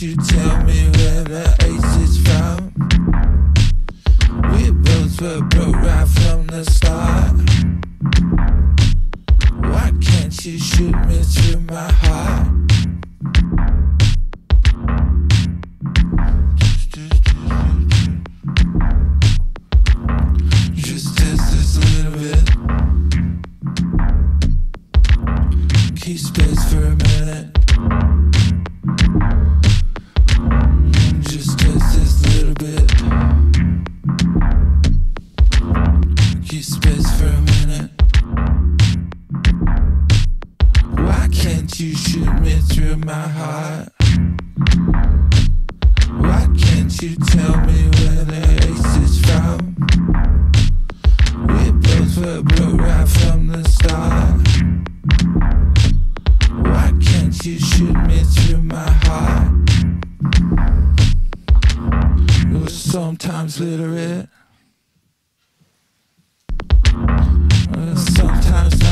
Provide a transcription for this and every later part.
You tell me where the ace is from. We both were broke right from the start. Why can't you shoot me through my heart? Just test this little bit. Keep space for a minute. Keep space for a minute. Why can't you shoot me through my heart? Why can't you tell me where the ace is from? We both were broke right from the start. Why can't you shoot me through my heart? You're sometimes literate,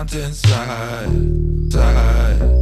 mountain side, side.